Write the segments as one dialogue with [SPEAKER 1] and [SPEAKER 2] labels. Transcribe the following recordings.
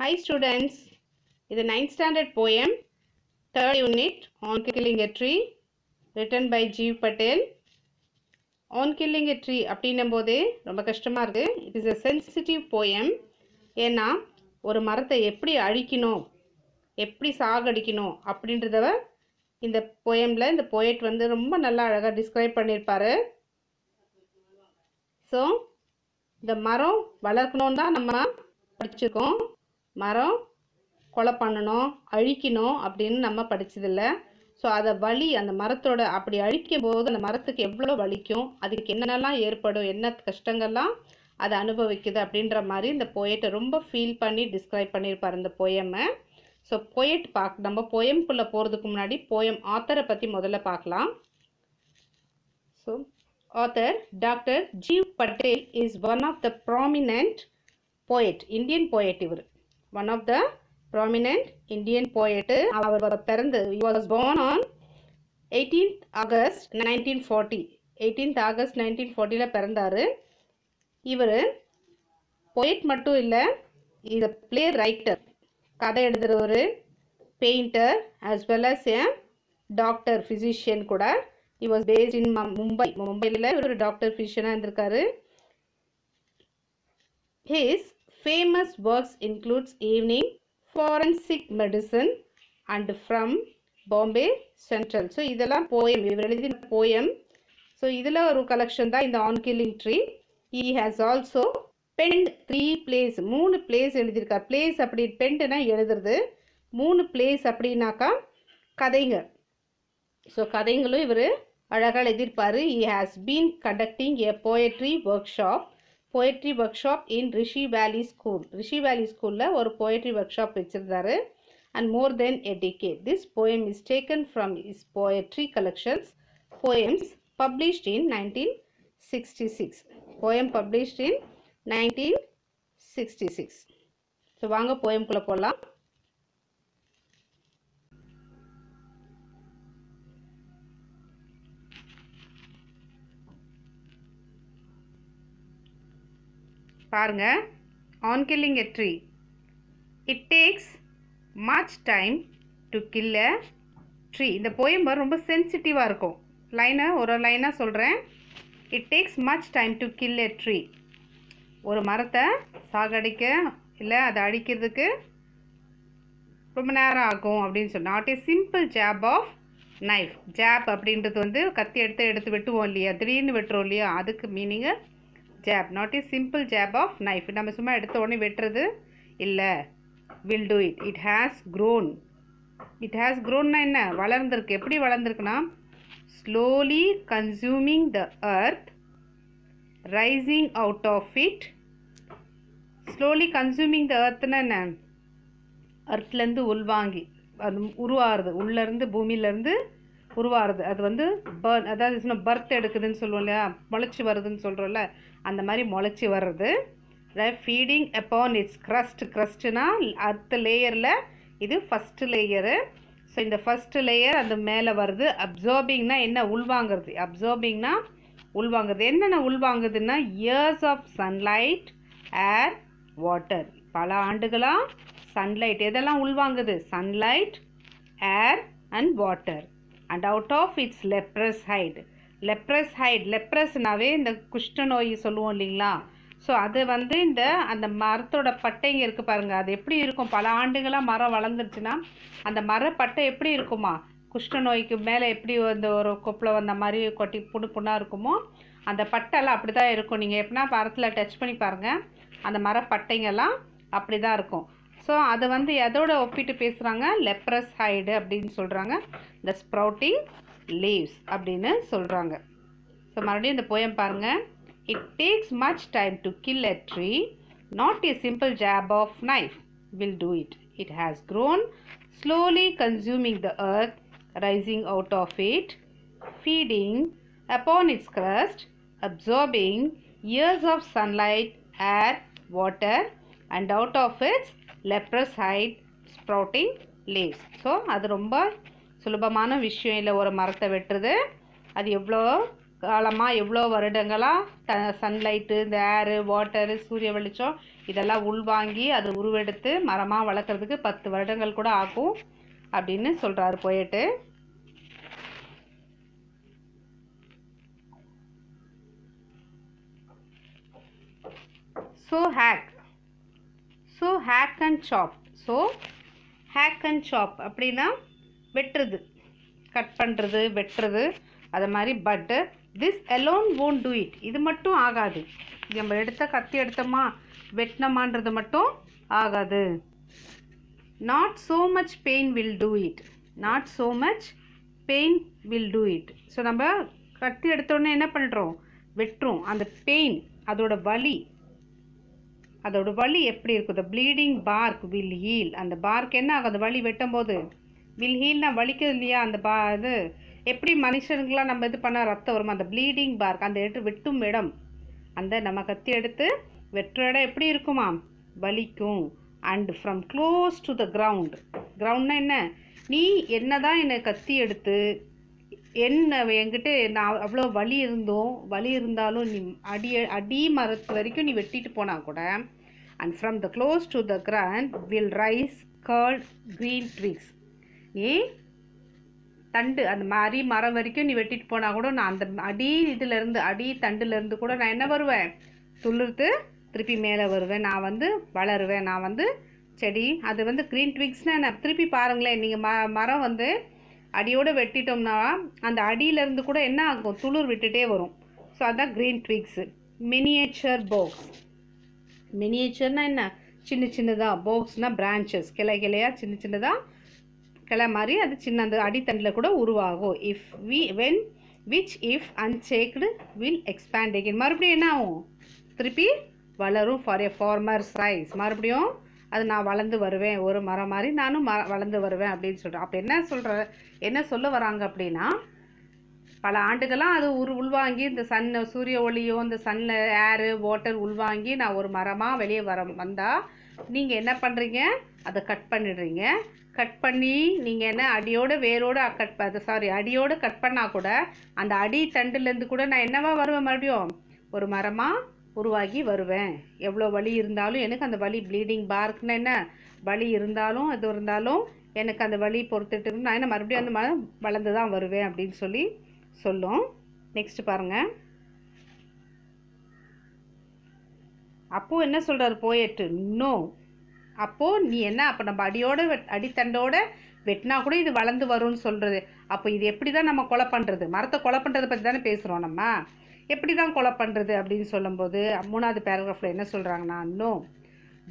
[SPEAKER 1] Hi students, இது 9th standard poem, third unit on killing a tree, written by G. Patel. On killing a tree அப்படின்னும் போதே ரொம்ப கஷ்டமாக இருக்குது it is a sensitive poem ஏன்னா ஒரு மரத்தை எப்படி அழிக்கணும் எப்படி சாகடிக்கணும் அப்படின்றத இந்த போயமில் இந்த போயட் வந்து ரொம்ப நல்லா அழகாக டிஸ்கிரைப் பண்ணியிருப்பாரு ஸோ இந்த மரம் வளர்க்கணும் தான் நம்ம படிச்சிருக்கோம் மரம் கொலை பண்ணணும் அழிக்கணும் அப்படின்னு நம்ம படிச்சதில்ல. ஸோ அதை வலி அந்த மரத்தோட அப்படி அழிக்கும் போது அந்த மரத்துக்கு எவ்வளோ வலிக்கும் அதுக்கு என்னென்னலாம் ஏற்படும் என்ன கஷ்டங்கள்லாம் அதை அனுபவிக்குது அப்படின்ற மாதிரி இந்த போயட்டை ரொம்ப ஃபீல் பண்ணி டிஸ்கிரைப் பண்ணியிருப்பார் இந்த போயமை ஸோ போயட் பார்க்க நம்ம போயம்குள்ளே போகிறதுக்கு முன்னாடி போயம் ஆத்தரை பற்றி முதல்ல பார்க்கலாம் so author doctor Gieve Patel is one of the prominent poet Indian poet இவர். One of the prominent Indian poet அவர் பிறந்து you was born on eighteenth August nineteen forty eighteenth August nineteen ஃபார்ட்டியில் பிறந்தார். இவர் poet மட்டும் இல்லை இந்த play writer கதை எழுதுகிறவர் painter as well as a doctor physician கூட. He was based in Mumbai மும்பையில் இவர் டாக்டர் ஃபிசிஷியனாக இருந்திருக்காரு. His famous works includes evening forensic medicine and from bombay central. So இதெல்லாம் போயம் இவர் எழுதின போயம் ஸோ இதில் ஒரு கலெக்ஷன் தான் இந்த on killing tree he has also penned three plays மூணு பிளேஸ் எழுதியிருக்கார். பிளேஸ் அப்படி பெண்டுனா எழுதுறது. மூணு பிளேஸ் அப்படின்னாக்கா கதைங்க ஸோ கதைங்களும் இவர் அழகாக எழுதியிருப்பார். Been conducting a poetry workshop poetry workshop in Rishi Valley school Rishi Valley ஸ்கூலில் ஒரு poetry workshop வச்சுருந்தாரு and more than a decade this poem is taken from his poetry collections poems published in nineteen sixty six poem published in nineteen sixty six so வாங்க போயம்குள்ளே போகலாம் பாருங்க. On killing a tree it takes much time to kill a tree இந்த poem ரொம்ப சென்சிட்டிவாக இருக்கும். லைனை ஒரு லைனாக சொல்கிறேன் it takes much time to kill a tree ஒரு மரத்தை சாகடிக்க இல்லை அதை அடிக்கிறதுக்கு ரொம்ப நேரம் ஆகும் அப்படின்னு சொன்னால் not a simple job of knife job அப்படின்றது வந்து கத்தி எடுத்து எடுத்து வெட்டுவோம் இல்லையா? திடீர்னு வெட்டுறோம் இல்லையா? அதுக்கு meaning job not is simple job of knife நம்ம சும்மா எடுத்த உடனே வெட்டுறது இல்லை. Will do it it has grown it has க்ரோன்னா என்ன? வளர்ந்துருக்கு. எப்படி வளர்ந்துருக்குன்னா slowly consuming the earth rising out of it slowly consuming the அர்த்னா என்ன? அர்த்லேருந்து உள்வாங்கி அது உருவாகிறது. உள்ளேருந்து பூமியிலேருந்து உருவாகிறது. அது வந்து பர்ன் அதாவது சொன்ன பர்த் எடுக்குதுன்னு சொல்லுவோம் இல்லையா? முளைச்சி வருதுன்னு சொல்கிறோம்ல அந்த மாதிரி முளைச்சி வர்றது. ஃபீடிங் அப்பான் இட்ஸ் க்ரஸ்ட் க்ரஸ்ட்னா அடுத்த லேயரில் இது ஃபஸ்ட்டு லேயரு ஸோ இந்த ஃபஸ்ட்டு லேயர் அந்த மேலே வருது. அப்சார்பிங்னா என்ன? உள்வாங்கிறது. அப்சார்பிங்னா உள்வாங்குறது. என்னென்ன உள்வாங்குதுன்னா years of sunlight air water பல ஆண்டுகளாக சன்லைட் எதெல்லாம் உள்வாங்குது? Sunlight air and water and out of its leprous hide leprous hide லெப்ரஸ்னாவே இந்த குஷ்ட நோய் சொல்லுவோம் இல்லைங்களா? ஸோ அது வந்து இந்த அந்த மரத்தோட பட்டைங்க இருக்குது பாருங்கள் அது எப்படி இருக்கும்? பல ஆண்டுகளாக மரம் வளர்ந்துருச்சுன்னா அந்த மரப்பட்டை எப்படி இருக்குமா? குஷ்ட நோய்க்கு மேலே எப்படி அந்த ஒரு கொப்பில் வந்த மாதிரி கொட்டி புண்ணு புண்ணாக இருக்குமோ அந்த பட்டைலாம் அப்படி தான் இருக்கும். நீங்கள் எப்படின்னா மரத்தில் டச் பண்ணி பாருங்கள் அந்த மரப்பட்டைங்கெல்லாம் அப்படி தான் இருக்கும். ஸோ அது வந்து எதோட ஒப்பிட்டு பேசுகிறாங்க லெப்ரஸ் ஹைடு அப்படின்னு சொல்கிறாங்க இந்த ஸ்ப்ரவுட்டிங் லீவ்ஸ் அப்படின்னு சொல்கிறாங்க ஸோ மறுபடியும் இந்த போயம் பாருங்கள் it takes much time to kill a tree not a simple job of knife will do it it has grown slowly consuming the earth rising out of it feeding upon its crust absorbing years of sunlight air water and out of its leprous hide sprouting leaves. So அது ரொம்ப சுலபமான விஷயம். இல்லை ஒரு மரத்தை வெட்டுறது. அது எவ்வளோ காலமாக எவ்வளோ வருடங்களாக த சன்லைட்டு இந்த ஏரு வாட்டரு சூரிய வெளிச்சம் இதெல்லாம் உள்வாங்கி அது உருவெடுத்து மரமாக வளர்க்குறதுக்கு பத்து வருடங்கள் கூட ஆகும் அப்படின்னு சொல்கிறாரு போயிட்டு so hack hack and chop so hack and chop அப்படின்னா வெட்டுறது. கட் பண்ணுறது வெட்டுறது அது மாதிரி but this alone won't do it இது மட்டும் ஆகாது. நம்ம எடுத்த கத்தி எடுத்தோமா வெட்டினமான்றது மட்டும் ஆகாது. Not so much pain will do it not so much pain will do it so நம்ம கத்தி எடுத்தோடனே என்ன பண்ணுறோம் வெட்டுறோம். அந்த பெயின் அதோட வலி அதோட வலி எப்படி இருக்கும்? ப்ளீடிங் பார்க் வில் ஹீல் அந்த பார்க் என்ன ஆகும்? அந்த வலி வெட்டும் போது வில் ஹீல்னா வலிக்குது இல்லையா? அந்த பா இது எப்படி மனுஷனுங்களாம் நம்ம இது பண்ணால் ரத்தம் வருமா? அந்த ப்ளீடிங் பார்க் அந்த எடுத்து வெட்டும் இடம். அந்த நம்ம கத்தி எடுத்து வெட்டுற இடம் எப்படி இருக்குமா? வலிக்கும். And from close to the ground கிரவுண்ட்னா என்ன? நீ என்ன தான் என்னை கத்தி எடுத்து என்ன என்கிட்ட நான் அவ்வளோ வலி இருந்தோம். வலி இருந்தாலும் நீ அடி அடி மரத்து வரைக்கும் நீ வெட்டிட்டு போனால் கூட and from the close to the ground will rise curled green trees நீ தண்டு அந்த மாதிரி மரம் வரைக்கும் நீ வெட்டிட்டு போனால் கூட நான் அந்த அடி இதுலேருந்து அடி தண்டுலேருந்து கூட நான் என்ன வருவேன்? துளிர்த்து திருப்பி மேலே வருவேன். நான் வந்து வளருவேன். நான் வந்து செடி அது வந்து க்ரீன் ட்விக்ஸ்னால் என்ன? திருப்பி பாருங்களேன். நீங்கள் ம மரம் வந்து அடியோடு வெட்டிட்டோம்னா அந்த அடியிலேருந்து கூட என்ன ஆகும்? துளிர் விட்டுட்டே வரும். ஸோ அதுதான் க்ரீன் ட்விக்ஸு மினியேச்சர் போக்ஸ் மினியேச்சர்னால் என்ன? சின்ன சின்னதாக போக்ஸ்னால் பிரான்ச்சஸ் கிளை கிளையாக சின்ன சின்னதாக கிளை மாதிரி அது சின்ன அந்த அடித்தண்டில் கூட உருவாகும். If we when which if unchecked will expand again மறுபடியும் என்ன ஆகும்? திருப்பி வளரும் ஃபார் எ ஃபார்மர் சைஸ் மறுபடியும் அது நான் வளர்ந்து வருவேன் ஒரு மரம் மாதிரி நானும் ம வளர்ந்து வருவேன் அப்படின்னு சொல்கிறேன் அப்போ என்ன சொல்கிற என்ன சொல்ல வராங்க அப்படின்னா பல ஆண்டுகளாக அது உரு உள்வாங்கி இந்த சன் சூரிய ஒளியோ இந்த சன்னில் ஏரு வாட்டர் உள்வாங்கி நான் ஒரு மரமாக வெளியே வர வந்தால் நீங்கள் என்ன பண்ணுறீங்க அதை கட் பண்ணிடுறீங்க. கட் பண்ணி நீங்கள் என்ன அடியோடு வேரோடு கட் அது சாரி அடியோடு கட் பண்ணால் கூட அந்த அடி தண்டுலேருந்து கூட நான் என்னவா வருவேன் மறுபடியும்? ஒரு மரமாக உருவாகி வருவேன். எவ்வளோ வலி இருந்தாலும் எனக்கு அந்த வலி ப்ளீடிங் பார்க்னா என்ன? வலி இருந்தாலும் அது இருந்தாலும் எனக்கு அந்த வலி பொறுத்துட்டு நான் என்ன மறுபடியும் அந்த மரம் வளர்ந்து தான் வருவேன் அப்படின்னு சொல்லி சொல்லும். நெக்ஸ்ட் பாருங்க. அப்போ என்ன சொல்கிறார் போயட்டு நோ அப்போ நீ என்ன? அப்போ நம்ம அடியோட வெட் அடித்தண்டோட வெட்டினா கூட இது வளர்ந்து வரும்னு சொல்றது. அப்போ இது எப்படி தான் நம்ம கொலை பண்ணுறது மரத்தை கொலை பண்ணுறதை பற்றி தானே பேசுகிறோம் நம்ம. எப்படி தான் கொலை பண்ணுறது அப்படின்னு சொல்லும்போது மூணாவது பேராகிராஃபில் என்ன சொல்கிறாங்கன்னா no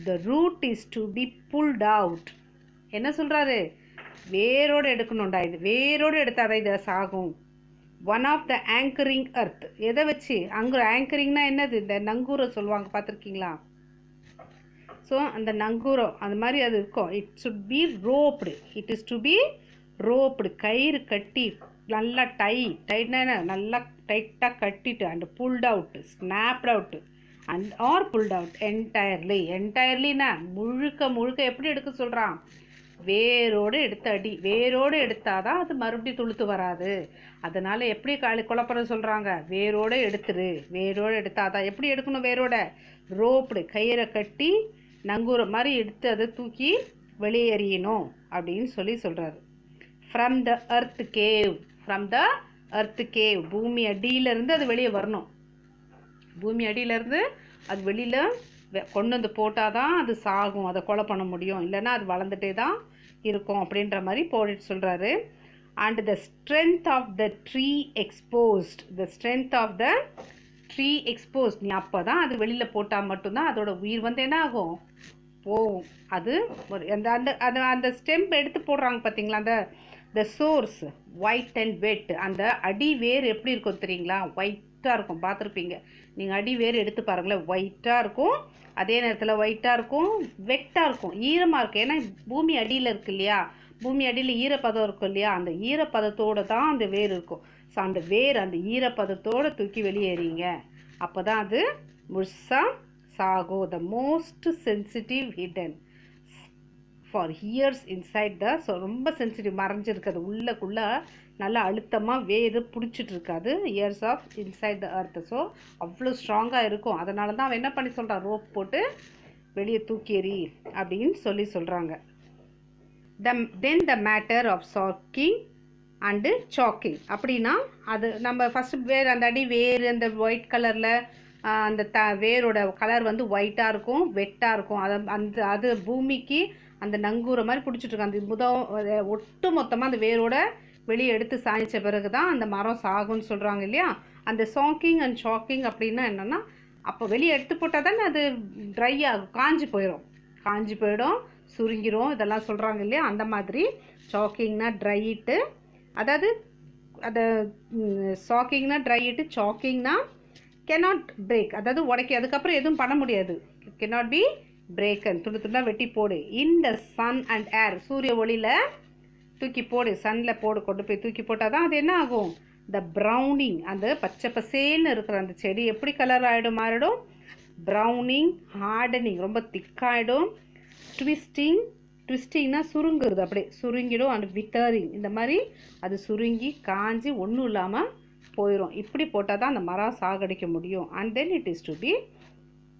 [SPEAKER 1] the root is to be pulled out என்ன சொல்கிறாரு வேரோடு எடுக்கணும்டா இது. வேரோடு எடுத்தால் தான் இதை சாகும். ஒன் ஆஃப் த ஆங்கரிங் அர்த் எதை வச்சு? அங்கு ஆங்கரிங்னா என்னது? இந்த நங்கூரை சொல்லுவாங்க பார்த்துருக்கீங்களா? ஸோ அந்த நங்கூரம் அந்த மாதிரி அது இருக்கும். It should be roped it is to be roped கயிறு கட்டி நல்லா டை டைட்னா என்ன? நல்லா டைட்டாக கட்டிட்டு and pulled out snapped out and or pulled out entirely என்டையர்லினா முழுக்க முழுக்க எப்படி எடுக்க சொல்கிறான் வேரோடு எடுத்து அடி. வேரோடு எடுத்தாதான் அது மறுபடியும் துளுத்து வராது. அதனால் எப்படி காலி குழப்பறம் சொல்கிறாங்க வேரோடு எடுத்துரு. வேரோடு எடுத்தாதான் எப்படி எடுக்கணும் வேரோட? ரோப்டு. கயிறை கட்டி நங்கூரம் மாதிரி எடுத்து அதை தூக்கி வெளியேறியணும் அப்படின்னு சொல்லி சொல்கிறாரு from the earth cave from the earth cave பூமி அடியிலேருந்து அது வெளியே வரணும். பூமி அடியிலேருந்து அது வெளியில் கொண்டு வந்து போட்டால் தான் அது சாகும் அதை கொலை பண்ண முடியும். இல்லைன்னா அது வளர்ந்துட்டே தான் இருக்கும் அப்படின்ற மாதிரி போட்டு சொல்கிறாரு and the strength of the tree exposed the strength of the tree exposed நீ அப்போ தான் அது வெளியில் போட்டால் மட்டும்தான் அதோட உயிர் வந்து என்ன ஆகும்? போகும். அது ஒரு அந்த அந்த அந்த அந்த ஸ்டெம்ப் எடுத்து போடுறாங்க பார்த்தீங்களா அந்த the source white and wet அந்த அடி வேர் எப்படி இருக்கும் தெரியுங்களா? ஒயிட்டாக இருக்கும். பார்த்துருப்பீங்க. நீங்கள் அடி வேர் எடுத்து பாருங்களேன். ஒயிட்டாக இருக்கும். அதே நேரத்தில் ஒயிட்டாக இருக்கும். வெட்டாக இருக்கும். ஈரமாக இருக்கும். ஏன்னா பூமி அடியில் இருக்கு இல்லையா? பூமி அடியில் ஈரப்பதம் இருக்கும் இல்லையா? அந்த ஈரப்பதத்தோடு தான் அந்த வேர் இருக்கும். ஸோ அந்த வேர் அந்த ஈரப்பதத்தோடு தூக்கி வெளியேறீங்க. அப்போ தான் அது முழுசாக சாகும். The most sensitive hidden for years inside the so ரொம்ப சென்சிட்டிவ் மறைஞ்சிருக்குது. உள்ளக்குள்ளே நல்லா அழுத்தமாக வேறு பிடிச்சிட்டு இருக்காது years of inside the earth so அவ்வளோ ஸ்ட்ராங்காக இருக்கும். அதனால தான் அவன் என்ன பண்ணி சொல்கிறான் ரோப் போட்டு வெளியே தூக்கி எறி அப்படின்னு சொல்லி சொல்கிறாங்க the then the matter of choking and choking அப்படின்னா அது நம்ம ஃபஸ்ட்டு வேர் அந்த அடி வேர் அந்த ஒயிட் கலரில் அந்த த வேரோட கலர் வந்து ஒயிட்டாக இருக்கும் வெட்டாக இருக்கும். அதை அந்த அது பூமிக்கு அந்த நங்கூர மாதிரி பிடிச்சிட்டு அந்த முதம் ஒட்டு மொத்தமாக அந்த வேரோட வெளியே எடுத்து சாய்ச்ச பிறகு தான் அந்த மரம் சாகும்னு சொல்கிறாங்க இல்லையா? அந்த சாக்கிங் அண்ட் சாக்கிங் அப்படின்னா என்னென்னா அப்போ வெளியே எடுத்து போட்டால் தானே அது ட்ரை ஆகும் காஞ்சி போயிடும் காஞ்சி போயிடும் சுருங்கிரும் இதெல்லாம் சொல்கிறாங்க இல்லையா? அந்த மாதிரி சாக்கிங்னா ட்ரையிட்டு அதாவது அதை சாக்கிங்னா ட்ரையிட்டு சாக்கிங்னா கெனாட் பிரேக் அதாவது உடைக்க அதுக்கப்புறம் எதுவும் பண்ண முடியாது. கெனாட் பி பிரேக்கன் துண்டு துண்டாக வெட்டி போடு. இந்த சன் அண்ட் ஏர் சூரிய ஒளியில் தூக்கி போடு. சன்னில் போடு கொண்டு போய் தூக்கி போட்டால் தான் அது என்ன ஆகும்? த ப்ரௌனிங் அந்த பச்சை பசேல்னு இருக்கிற அந்த செடி எப்படி கலர் ஆகிடும் மாறிடும்? ப்ரௌனிங் ஹார்டனிங் ரொம்ப திக்காகிடும் ட்விஸ்டிங் ட்விஸ்டிங்னா சுருங்குறது. அப்படியே சுருங்கிடும் அண்ட் விட்டரிங் இந்த மாதிரி அது சுருங்கி காஞ்சி ஒன்றும் இல்லாமல் போயிடும் இப்படி போட்டால் தான் அந்த மரம் சாகடிக்க முடியும். And then it is to be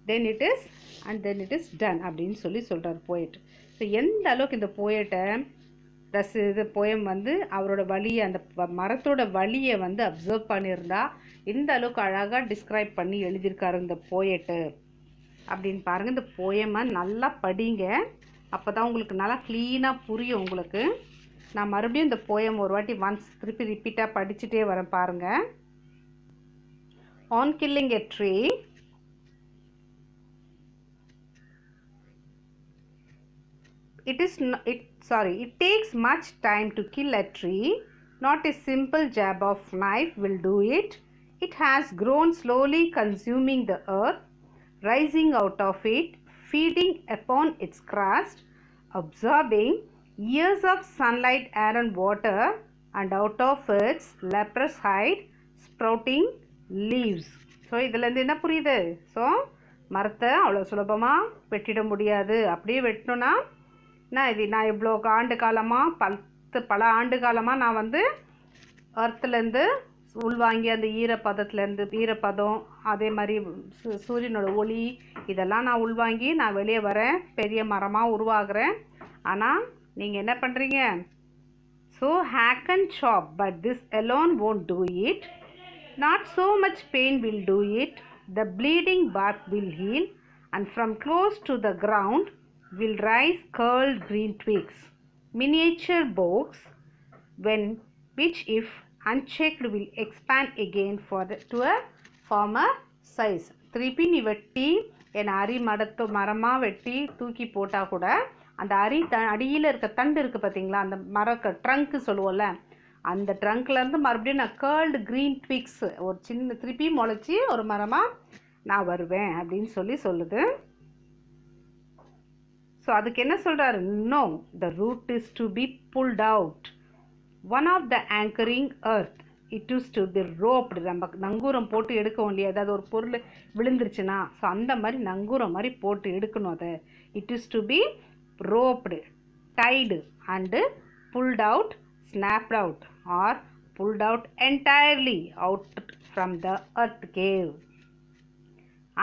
[SPEAKER 1] then it is and then it is done அப்படின்னு சொல்லி சொல்கிறார் போயட் ஸோ எந்த அளவுக்கு இந்த போயட்டை ரஸ் இது போயம் வந்து அவரோட வழியை அந்த மரத்தோட வழியை வந்து அப்சர்வ் பண்ணியிருந்தா எந்த அளவுக்கு அழகாக டிஸ்கிரைப் பண்ணி எழுதியிருக்காரு இந்த போயட்டு அப்படின்னு பாருங்கள் இந்த போயமை நல்லா படிங்க. அப்போ தான் உங்களுக்கு நல்லா க்ளீனாக புரியும் உங்களுக்கு. நான் மறுபடியும் இந்த போயம் ஒரு வாட்டி ஒன்ஸ் திருப்பி ரிப்பீட்டாக படிச்சுட்டே வரேன் பாருங்கள் on killing a tree it is n- it sorry it takes much time to kill a tree not a simple jab of knife will do it it has grown slowly consuming the earth rising out of it feeding upon its crust absorbing years of sunlight air and water and out of its leprous hide sprouting leaves so இதுலேருந்து என்ன புரியுது so மரத்தை அவ்வளோ சுலபமாக வெட்டிட முடியாது அப்படியே வெட்டணும்னா நான் இது? நான் இவ்வளோ ஆண்டு காலமாக பத்து பல ஆண்டு காலமாக நான் வந்து அர்த்துலேருந்து உள்வாங்கி அந்த ஈரப்பதத்துலேருந்து ஈரப்பதம் அதே மாதிரி சு- சூரியனோட ஒளி இதெல்லாம் நான் உள்வாங்கி நான் வெளியே வரேன். பெரிய மரமாக உருவாகிறேன். ஆனால் நீங்கள் என்ன பண்ணுறீங்க so hack and chop but this alone won't do it not so much pain will do it the bleeding path will heal and from close to the ground will rise curled green twigs. Miniature bogs, when which if unchecked will expand again for the, to a former size. திருப்பி நீ வெட்டி என் அரி மடத்து மரமாக வெட்டி தூக்கி போட்டால் கூட அந்த அரி த அடியில் இருக்க தண்டு இருக்குது பார்த்தீங்களா அந்த மரக்க ட்ரங்க்கு சொல்லுவோம்ல அந்த ட்ரங்க்லேருந்து மறுபடியும் நான் கேர்ள்டு க்ரீன் ட்விக்ஸ் ஒரு சின்ன திருப்பி முளைச்சி ஒரு மரமாக நான் வருவேன் அப்படின்னு சொல்லி சொல்லுது. ஸோ அதுக்கு என்ன சொல்கிறாரு no the root is to be pulled out one of the anchoring earth it is to be roped நம்ம நங்கூரம் போட்டு எடுக்க இல்லையா? ஏதாவது ஒரு பொருள் விழுந்துருச்சுன்னா ஸோ அந்த மாதிரி நங்கூரம் மாதிரி போட்டு எடுக்கணும் அதை. It is to be roped tied and pulled out snapped out or pulled out entirely out from the earth cave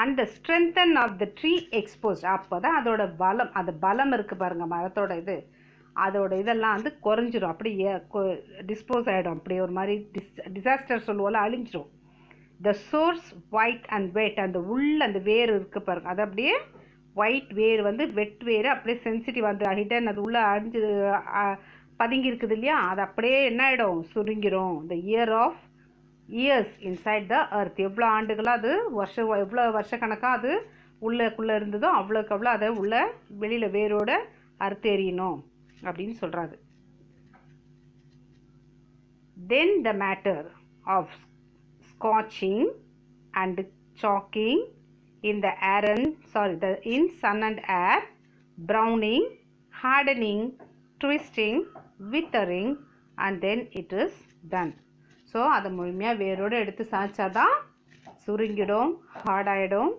[SPEAKER 1] and the strengthen of the tree exposed அப்போ தான் அதோட பலம் அந்த பலம் இருக்குது பாருங்கள் மரத்தோட இது. அதோட இதெல்லாம் வந்து குறைஞ்சிரும். அப்படியே டிஸ்போஸ் ஆகிடும் அப்படியே ஒரு மாதிரி டிஸ் டிசாஸ்டர் சொல்லுவோம்ல அழிஞ்சிரும். The source white and wet அந்த உள்ள அந்த வேர் இருக்குது பாருங்க அது அப்படியே ஒயிட் வேர் வந்து வெட் வேர் அப்படியே சென்சிட்டிவ் அந்த ஹிடன் அது உள்ளே அழிஞ்சு பதுங்கி இருக்குது இல்லையா? அது அப்படியே என்ன ஆகிடும் சுருங்கிரும். The year of years inside the earth எவ்வளோ ஆண்டுகளாக அது? வருஷம் எவ்வளோ வருஷக்கணக்காக அது உள்ளக்குள்ளே இருந்ததோ அவ்வளோக்கு அவ்வளோ அதை உள்ள வெளியில் வேரோட அறுத்து எறியணும் அப்படின்னு சொல்கிறாரு then the matter of scorching and soaking in the air and sorry the in sun and air browning hardening twisting withering and then it is done. So அதை முழுமையாக வேரோடு எடுத்து சாய்ச்சாதான் சுருங்கிடும் ஹார்டாயிடும்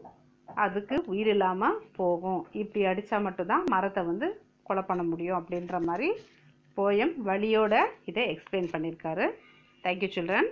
[SPEAKER 1] அதுக்கு உயிர் இல்லாமல் போகும். இப்படி அடித்தா மட்டும்தான் மரத்தை வந்து கொலை பண்ண முடியும் அப்படின்ற மாதிரி போயம் வழியோட இதை எக்ஸ்பிளைன் பண்ணியிருக்காரு. Thank you children